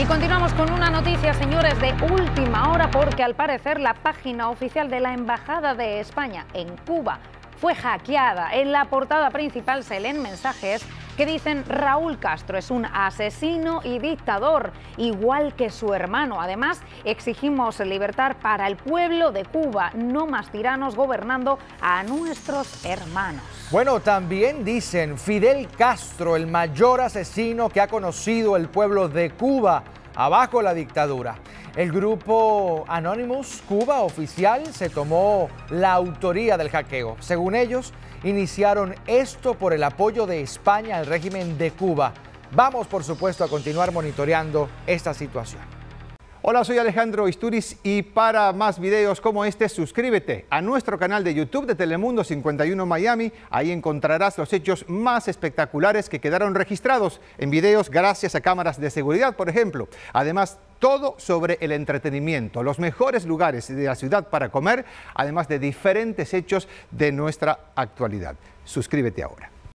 Y continuamos con una noticia, señores, de última hora, porque al parecer la página oficial de la Embajada de España en Cuba fue hackeada. En la portada principal se leen mensajes que dicen Raúl Castro es un asesino y dictador, igual que su hermano. Además, exigimos libertad para el pueblo de Cuba, no más tiranos gobernando a nuestros hermanos. Bueno, también dicen Fidel Castro, el mayor asesino que ha conocido el pueblo de Cuba, abajo la dictadura. El grupo Anonymous Cuba oficial se tomó la autoría del hackeo. Según ellos, iniciaron esto por el apoyo de España al régimen de Cuba. Vamos, por supuesto, a continuar monitoreando esta situación. Hola, soy Alejandro Isturiz y para más videos como este, suscríbete a nuestro canal de YouTube de Telemundo 51 Miami. Ahí encontrarás los hechos más espectaculares que quedaron registrados en videos gracias a cámaras de seguridad, por ejemplo. Además, todo sobre el entretenimiento, los mejores lugares de la ciudad para comer, además de diferentes hechos de nuestra actualidad. Suscríbete ahora.